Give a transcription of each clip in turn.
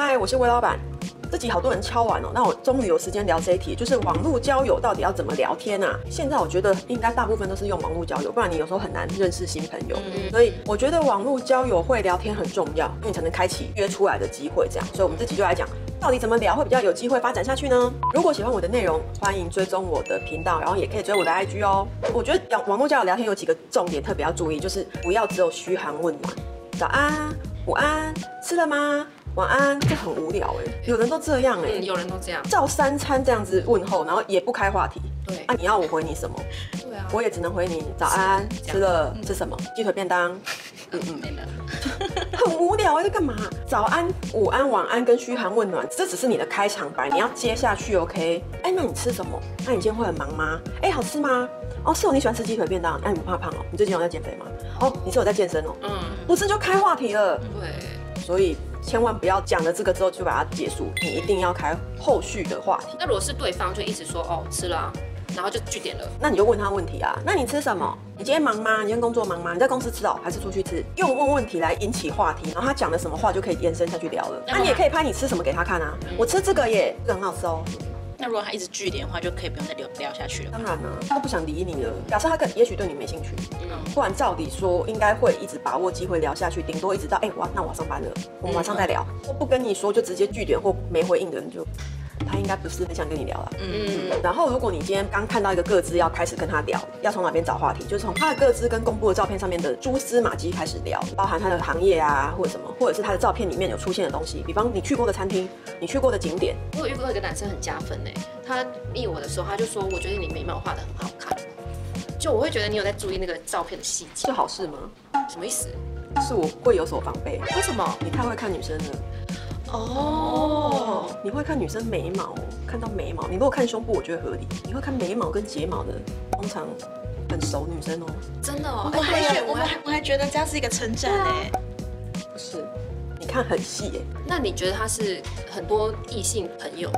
嗨，我是魏老板。这集好多人敲完哦，那我终于有时间聊这一题，就是网络交友到底要怎么聊天啊？现在我觉得应该大部分都是用网络交友，不然你有时候很难认识新朋友。所以我觉得网络交友会聊天很重要，因为你才能开启约出来的机会。这样，所以我们这集就来讲，到底怎么聊会比较有机会发展下去呢？如果喜欢我的内容，欢迎追踪我的频道，然后也可以追我的 IG 哦。我觉得网网络交友聊天有几个重点特别要注意，就是不要只有嘘寒问暖，早安、午安，吃了吗？晚安，这很无聊哎，有人都这样哎，有人都这样，照三餐这样子问候，然后也不开话题。对，啊，你要我回你什么？对啊，我也只能回你早安，吃了吃什么？鸡腿便当。嗯 嗯，没了。很无聊哎，在干嘛？早安、午安、晚安跟嘘寒问暖，这只是你的开场白，你要接下去 OK？哎，那你吃什么？那你今天会很忙吗？哎，好吃吗？哦，是哦，你喜欢吃鸡腿便当？哎，你不怕胖哦？你最近有在减肥吗？哦，你是有在健身哦？嗯，不是就开话题了？对，所以。千万不要讲了这个之后就把它结束，你一定要开后续的话题。那如果是对方就一直说哦吃了，然后就据点了，那你就问他问题啊。那你吃什么？你今天忙吗？你今天工作忙吗？你在公司吃哦，还是出去吃？用问问题来引起话题，然后他讲了什么话就可以延伸下去聊了。那你也可以拍你吃什么给他看啊。我吃这个耶，这个很好吃哦。那如果他一直据点的话，就可以不用再聊聊下去了。当然了，他不想理你了，表示他可也许对你没兴趣。嗯，不然照理说应该会一直把握机会聊下去，顶多一直到哎，我那我上班了，我们晚上再聊。我不跟你说就直接据点或没回应的人就。他应该不是很想跟你聊了。嗯，然后如果你今天刚看到一个个资要开始跟他聊，要从哪边找话题？就是从他的个资跟公布的照片上面的蛛丝马迹开始聊，包含他的行业啊，或者什么，或者是他的照片里面有出现的东西，比方你去过的餐厅，你去过的景点。我有遇过一个男生很加分呢，他密我的时候他就说，我觉得你眉毛画的很好看，就我会觉得你有在注意那个照片的细节，是好事吗？什么意思？是我会有所防备。为什么？你太会看女生了。哦，你会看女生眉毛，看到眉毛，你如果看胸部，我觉得合理。你会看眉毛跟睫毛的，通常很熟女生哦。真的哦，我还觉我还我还觉得这样是一个称赞哎。不是，你看很细哎。那你觉得他是很多异性朋友？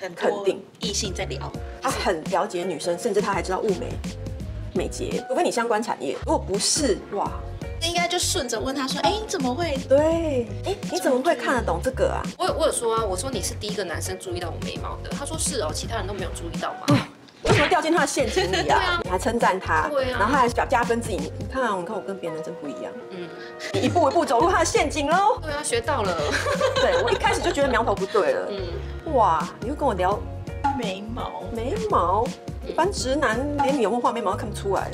很肯定，异性在聊，他很了解女生，甚至他还知道物美美睫，除非你相关产业。如果不是，哇。应该就顺着问他说：“哎，你怎么会？对，哎，你怎么会看得懂这个啊？”我有我有说啊，我说你是第一个男生注意到我眉毛的。他说是哦，其他人都没有注意到吗？为什么掉进他的陷阱里啊？你还称赞他，对啊，然后还加加分自己。你看啊，你看我跟别的男生不一样，嗯，你一步一步走入他的陷阱喽。对啊，学到了。对我一开始就觉得苗头不对了。嗯，哇，你又跟我聊眉毛，眉毛。一般直男连你有没有画眉毛都看不出来，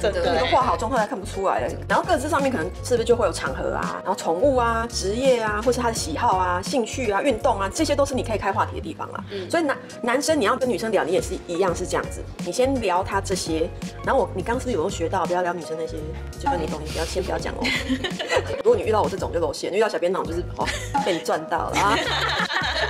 真的，你都画好妆后还看不出来。然后各自上面可能是不是就会有场合啊，然后宠物啊、职业啊，或是他的喜好啊、兴趣啊、运动啊，这些都是你可以开话题的地方啦。所以男男生你要跟女生聊，你也是一样是这样子，你先聊他这些，然后我你刚是不是有学到不要聊女生那些，就是你懂，你不要先不要讲哦。如果你遇到我这种就露馅，遇到小编那种就是哦被你赚到了啊。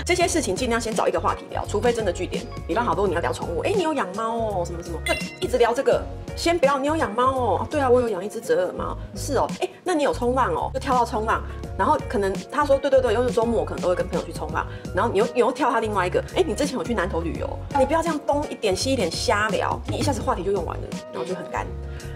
这些事情尽量先找一个话题聊，除非真的据点，比方好多你要聊宠物，哎，你有养猫哦，什么什么，就一直聊这个。先不要，你有养猫哦？对啊，我有养一只折耳猫。是哦，哎，那你有冲浪哦？就跳到冲浪，然后可能他说对对对，又是周末，可能都会跟朋友去冲浪。然后你又你又跳他另外一个，哎，你之前有去南投旅游？你不要这样东一点西一点瞎聊，你一下子话题就用完了，然后就很干。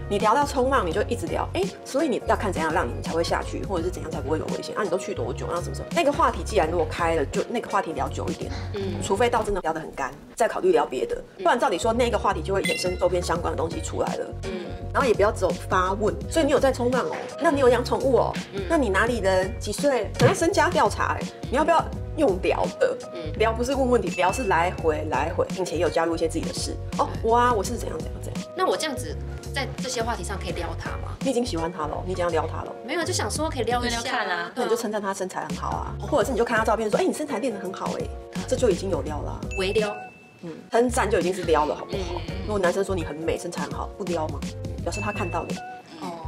你聊到冲浪，你就一直聊，哎，所以你要看怎样让你才会下去，或者是怎样才不会有危险啊？你都去多久？然后什么时候？那个话题既然如果开了，就那个话题聊久一点，嗯，除非到真的聊得很干，再考虑聊别的，不然照理说那个话题就会衍生周边相关的东西出来了，嗯，然后也不要只有发问，所以你有在冲浪哦？那你有养宠物哦？那你哪里人？几岁？可能身家调查，哎，你要不要用聊的？嗯，聊不是问问题，聊是来回来回，并且也有加入一些自己的事哦。我啊，我是怎样怎样怎样。那我这样子。在这些话题上可以撩他吗？你已经喜欢他了，你已经要撩他了。没有，就想说可以撩一下看啊。那你就称赞他身材很好啊，或者是你就看他照片说，哎，你身材练得很好哎，这就已经有撩了。微撩，嗯，称赞就已经是撩了，好不好？如果男生说你很美，身材很好，不撩吗？表示他看到了。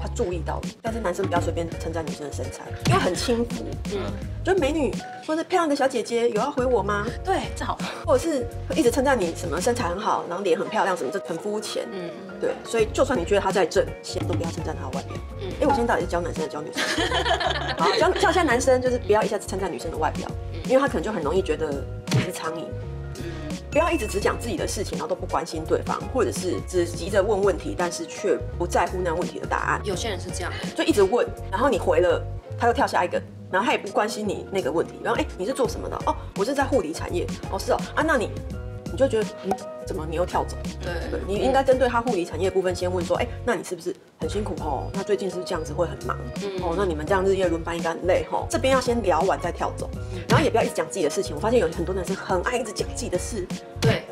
他注意到了，但是男生不要随便称赞女生的身材，因为很轻浮。嗯，就美女或者漂亮的小姐姐有要回我吗？对，这好。或者是会一直称赞你什么身材很好，然后脸很漂亮什么，这很肤浅。嗯，对。所以就算你觉得他在正，先都不要称赞他的外表。嗯，哎，我现在到底是教男生还是教女生？好，教教现在男生就是不要一下子称赞女生的外表，因为他可能就很容易觉得你是苍蝇。不要一直只讲自己的事情，然后都不关心对方，或者是只急着问问题，但是却不在乎那问题的答案。有些人是这样，就一直问，然后你回了，他又跳下一个，然后他也不关心你那个问题。然后哎，你是做什么的？哦，我是在护理产业。哦，是哦，啊，那你你就觉得嗯，怎么你又跳走？对，你应该针对他护理产业部分先问说，哎，那你是不是很辛苦哦？那最近是不是这样子会很忙？哦，那你们这样日夜轮班应该很累哈。这边要先聊完再跳走，然后也不要一直讲自己的事情。我发现有很多男生很爱一直讲自己的事。对。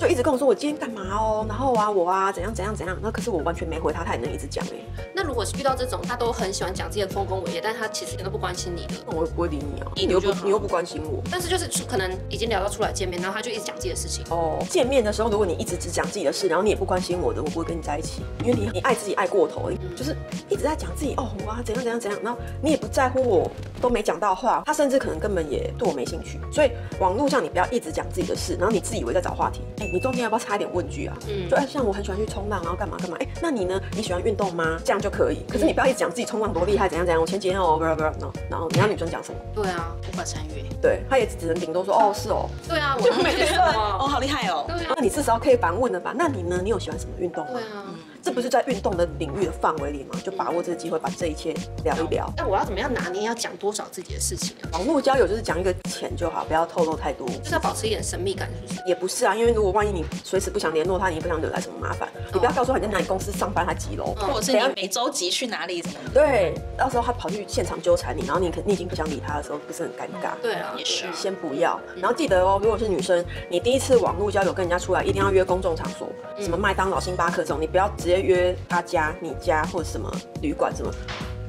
就一直跟我说我今天干嘛哦，然后啊我啊怎样怎样怎样，那可是我完全没回他，他也能一直讲哎。那如果是遇到这种，他都很喜欢讲自己的丰功伟业，但他其实一点都不关心你的，那我也不会理你啊，你又不你又不关心我。但是就是可能已经聊到出来见面，然后他就一直讲自己的事情。哦，见面的时候如果你一直只讲自己的事，然后你也不关心我的，我不会跟你在一起，因为你你爱自己爱过头，就是一直在讲自己哦我啊怎样怎样怎样，然后你也不在乎我都没讲到话，他甚至可能根本也对我没兴趣。所以网络上你不要一直讲自己的事，然后你自以为在找话题，哎，你中间要不要插一点？问句啊，嗯，就哎，像我很喜欢去冲浪，然后干嘛干嘛，哎，那你呢？你喜欢运动吗？这样就可以。可是你不要一直讲自己冲浪多厉害，怎样怎样。我前几天哦，不不不是，然后你要女生讲什么？对啊，无法参与。对，他也只能顶多说哦，是哦。对啊，我就没说哦，好厉害哦。对啊，那你至少可以反问的吧？那你呢？你有喜欢什么运动吗？对啊。这不是在运动的领域的范围里吗？就把握这个机会，把这一切聊一聊。那我要怎么样拿捏？要讲多少自己的事情啊？网络交友就是讲一个钱就好，不要透露太多，就是要保持一点神秘感，是不是？也不是啊，因为如果万一你随时不想联络他，你也不想惹来什么麻烦，你不要告诉他你在哪里公司上班，他几楼，或者是你每周几去哪里什么的。对，到时候他跑去现场纠缠你，然后你可你已经不想理他的时候，不是很尴尬？对啊，也是。先不要，然后记得哦，如果是女生，你第一次网络交友跟人家出来，一定要约公众场所，什么麦当劳、星巴克这种，你不要直接约他。家、你家或者什么旅馆什么，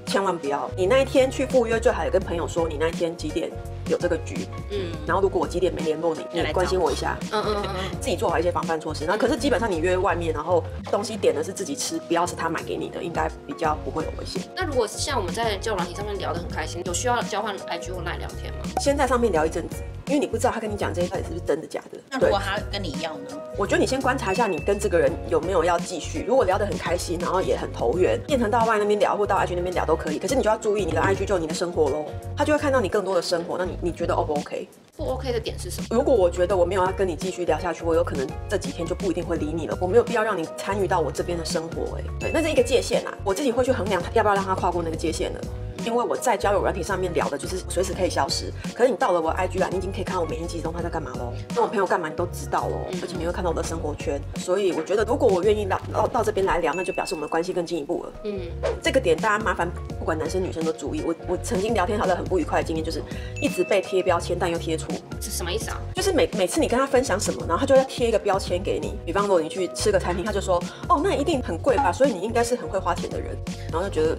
千万不要。你那一天去赴约，最好有跟朋友说你那一天几点有这个局。嗯。然后如果我几点没联络你，你关心我一下。嗯嗯嗯。自己做好一些防范措施。那可是基本上你约外面，然后东西点的是自己吃，不要是他买给你的，应该比较不会有危险。那如果像我们在交友软体上面聊得很开心，有需要交换 IG 或 Line 聊天吗？先在上面聊一阵子。因为你不知道他跟你讲这些到底是不是真的假的。那如果他跟你要呢？我觉得你先观察一下你跟这个人有没有要继续。如果聊得很开心，然后也很投缘，变成到外那边聊或到 IG 那边聊都可以。可是你就要注意，你的 IG 就你的生活喽，他就会看到你更多的生活。那你你觉得 O 不 OK？不 OK 的点是什么？如果我觉得我没有要跟你继续聊下去，我有可能这几天就不一定会理你了。我没有必要让你参与到我这边的生活。哎，对，那是一个界限啊，我自己会去衡量要不要让他跨过那个界限的。因为我在交友软体上面聊的就是随时可以消失，可是你到了我 IG 啊，你已经可以看到我每天即时动态在干嘛喽，跟我朋友干嘛你都知道喽，而且你会看到我的生活圈，所以我觉得如果我愿意到到到这边来聊，那就表示我们的关系更进一步了。嗯，这个点大家麻烦不管男生女生都注意。我我曾经聊天聊得很不愉快的经验就是一直被贴标签，但又贴出，是什么意思啊？就是每每次你跟他分享什么，然后他就要贴一个标签给你，比方说你去吃个餐厅，他就说哦那一定很贵吧，所以你应该是很会花钱的人，然后就觉得。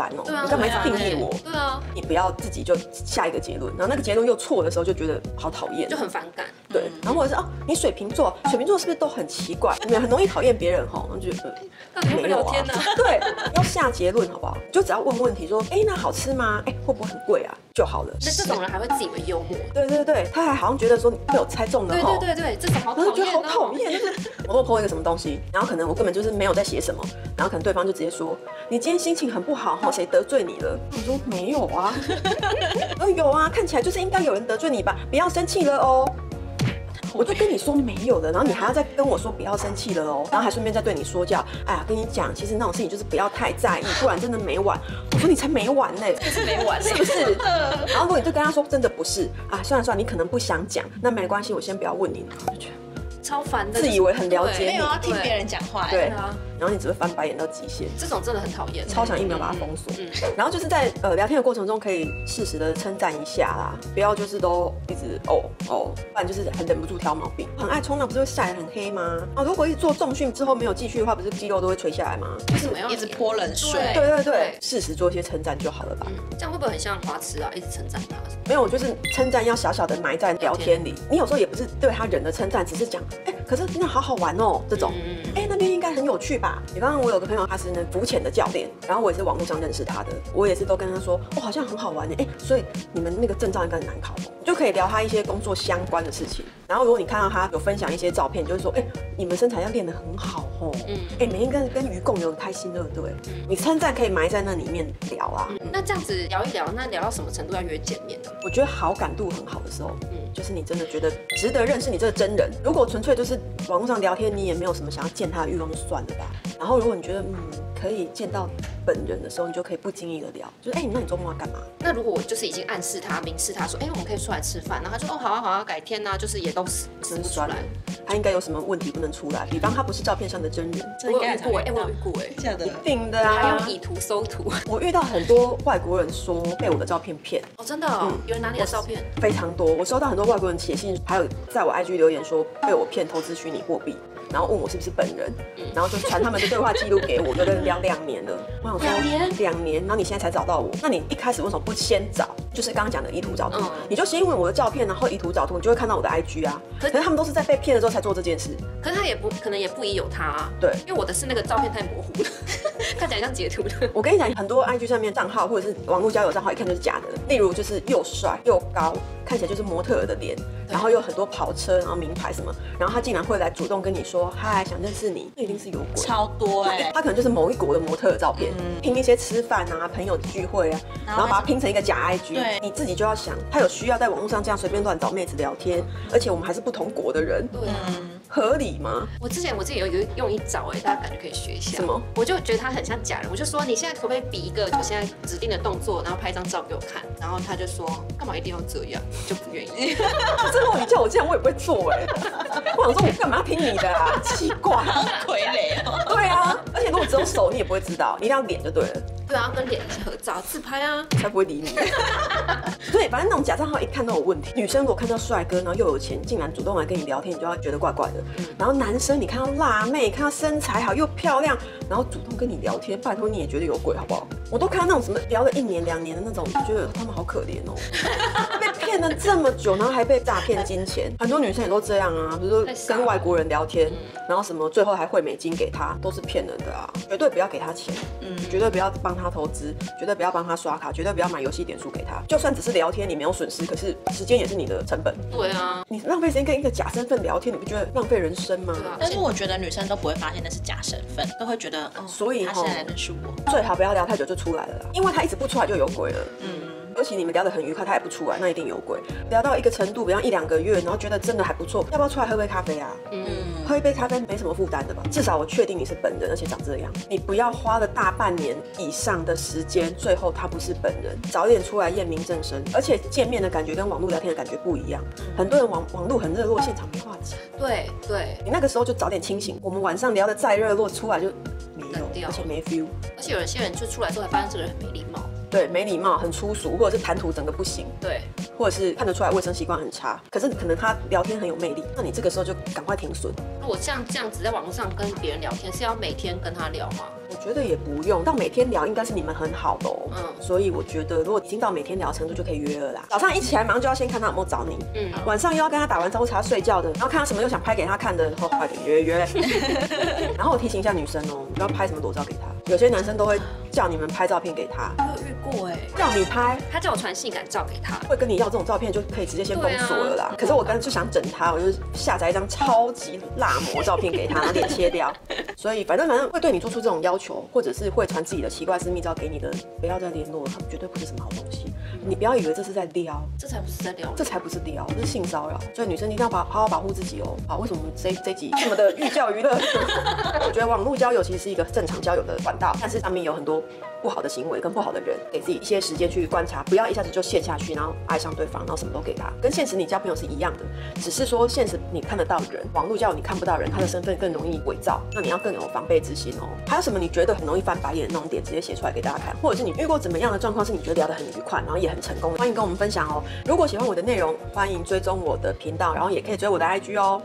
烦哦，你干嘛一直定义我？对啊，你不要自己就下一个结论，然后那个结论又错的时候，就觉得好讨厌，就很反感。对，然后或者是哦，你水瓶座，水瓶座是不是都很奇怪？你们很容易讨厌别人哈？然后就没有啊，对，要下结论好不好？就只要问问题说，哎，那好吃吗？哎，会不会很贵啊？就好了。那这种人还会自以为幽默？对对对，他还好像觉得说你被我猜中了哈。对对对对，这种好讨厌。觉得好讨厌。我都 po 一个什么东西，然后可能我根本就是没有在写什么，然后可能对方就直接说，你今天心情很不好哈，谁得罪你了？我说没有啊。哦 有啊，看起来就是应该有人得罪你吧？不要生气了哦。我就跟你说没有了，然后你还要再跟我说不要生气了哦，然后还顺便再对你说教，哎呀，跟你讲，其实那种事情就是不要太在意，不然真的没完。我说你才没完呢，是没完，是不是？然后如果你就跟他说真的不是啊，算了算了，你可能不想讲，那没关系，我先不要问你。超烦的，自以为很了解，没有要听别人讲话，对啊，然后你只会翻白眼到极限，这种真的很讨厌，超想一秒把它封锁。嗯然后就是在呃聊天的过程中，可以适时的称赞一下啦，不要就是都一直哦哦，不然就是很忍不住挑毛病。很爱冲浪，不是会晒很黑吗？啊，如果一做重训之后没有继续的话，不是肌肉都会垂下来吗？就是一直泼冷水，对对对，适时做一些称赞就好了吧？这样会不会很像花痴啊？一直称赞他？没有，就是称赞要小小的埋在聊天里。你有时候也不是对他人的称赞，只是讲哎。可是那好好玩哦，这种，哎，那边应该很有趣吧？你刚刚我有个朋友，他是那浮潜的教练，然后我也是网络上认识他的，我也是都跟他说，哦，好像很好玩呢，哎，所以你们那个证照应该很难考，就可以聊他一些工作相关的事情。然后如果你看到他有分享一些照片，就是说，哎，你们身材要练得很好哦，嗯，哎，每天跟跟鱼共游很开心，对不对？你称赞可以埋在那里面聊啊。那这样子聊一聊，那聊到什么程度要约见面呢？我觉得好感度很好的时候，嗯，就是你真的觉得值得认识你这个真人。如果纯粹就是网络上聊天，你也没有什么想要见他的欲望，就算了吧。然后如果你觉得嗯可以见到本人的时候，你就可以不经意的聊，就是哎、那你周末要干嘛？那如果我就是已经暗示他、明示他说，哎、我们可以出来吃饭，然后他说，哦，好啊，好啊，改天呐、就是也都死死不出来真酸了。他应该有什么问题不能出来？比方他不是照片上的真人，这应该很我有遇过，哎、我有遇过，哎，这样的一定的还啊用。以图搜图。我遇到很多外国人说被我的照片骗，哦，真的、哦，有人拿你的照片，非常多。我收到很多外国人写信，还有在我 IG 留言说被我骗投资虚拟货币，然后问我是不是本人，然后就传他们的对话记录给我，就跟聊两年了。我想说两年两年，然后你现在才找到我，那你一开始为什么不先找？就是刚刚讲的以图找图，嗯你就先问我的照片，然后以图找图，你就会看到我的 IG 啊。可可是他们都是在被骗了之后才做这件事。可是他也不可能也不疑有他、啊，对因为我的是那个照片太模糊了，看起来像截图的。我跟你讲，很多 IG 上面账号或者是网络交友账号，一看就是假的。例如就是又帅又高，看起来就是模特儿的脸，然后又很多跑车，然后名牌什么，然后他竟然会来主动跟你说嗨，想认识你，那一定是有鬼。超多哎、他可能就是某一国的模特的照片，拼一些吃饭啊、朋友聚会啊，然后把它拼成一个假 IG。对你自己就要想，他有需要在网络上这样随便乱找妹子聊天，而且我们还是不同国的人，对啊，合理吗？我之前我自己有一个用一招哎、大家感觉可以学一下。什么？我就觉得他很像假人，我就说你现在可不可以比一个我现在指定的动作，然后拍一张照给我看，然后他就说干嘛一定要这样，就不愿意。真的，你叫我这样我也不会做哎、我想说，我干嘛要听你的啊？奇怪。傀儡哦。对啊，而且如果只有手，你也不会知道，你一定要脸就对了，对啊，跟脸合照自拍啊。才不会理你。对，反正那种假账号一看都有问题。女生如果看到帅哥，然后又有钱，竟然主动来跟你聊天，你就要觉得怪怪的。然后男生你看到辣妹，看到身材好又漂亮，然后主动跟你聊天，拜托你也觉得有鬼好不好？我都看到那种什么聊了一年两年的那种，我觉得他们好可怜哦，被 骗了这么久，然后还被诈骗金钱。很多女生也都这样啊，比如说跟外国人聊天，然后什么最后还汇美金给他，都是骗人的啊！绝对不要给他钱，嗯，绝对不要帮他投资，绝对不要帮他刷卡，绝对不要买游戏点数给他。就算只是聊天，你没有损失，可是时间也是你的成本。对啊，你浪费时间跟一个假身份聊天，你不觉得浪费人生吗？对啊。但是我觉得女生都不会发现那是假身份，都会觉得，哦，所以吼他现在认识我。最好不要聊太久就出来了啦，因为他一直不出来就有鬼了。嗯。尤其你们聊得很愉快，他也不出来，那一定有鬼。聊到一个程度，比方一两个月，然后觉得真的还不错，要不要出来喝杯咖啡啊？嗯，喝一杯咖啡没什么负担的吧？至少我确定你是本人，而且长这样。你不要花了大半年以上的时间，最后他不是本人，早点出来验明正身。而且见面的感觉跟网络聊天的感觉不一样。很多人网网络很热络，现场没话讲。对对，你那个时候就早点清醒。我们晚上聊得再热络，出来就没有，而且没 feel。而且有些人就出来之后才发现这个人很没礼貌。对，没礼貌，很粗俗，或者是谈吐整个不行，对，或者是看得出来卫生习惯很差。可是可能他聊天很有魅力，那你这个时候就赶快停损。如果像这样子在网络上跟别人聊天，是要每天跟他聊吗？我觉得也不用到每天聊，应该是你们很好的哦。嗯所以我觉得如果已经到每天聊程度，就可以约了啦。早上一起来马上就要先看他有没有找你，嗯，晚上又要跟他打完招呼才要睡觉的，然后看他什么又想拍给他看的，然后快点约约。然后我提醒一下女生哦，不要拍什么裸照给他。有些男生都会叫你们拍照片给他，有遇过哎、叫你拍，他叫我传性感照给他，会跟你要这种照片，就可以直接先封锁了啦。可是我刚才就想整他，我就下载一张超级辣模照片给他，然后脸切掉。所以反正反正会对你做出这种要求，或者是会传自己的奇怪私密照给你的，不要再联络，他们绝对不是什么好东西。你不要以为这是在撩，这才不是在撩这才不是撩，这是性骚扰。所以女生一定要把好好保护自己哦。好，为什么这这集这么的寓教于乐？我觉得网络交友其实是一个正常交友的管道，但是上面有很多不好的行为跟不好的人，给自己一些时间去观察，不要一下子就陷下去，然后爱上对方，然后什么都给他。跟现实你交朋友是一样的，只是说现实你看得到人，网络交友你看不到人，他的身份更容易伪造，那你要更有防备之心哦。还有什么你觉得很容易翻白眼的那种点，直接写出来给大家看，或者是你遇过怎么样的状况是你觉得聊得很愉快，然后也很成功，欢迎跟我们分享哦。如果喜欢我的内容，欢迎追踪我的频道，然后也可以追我的 IG 哦。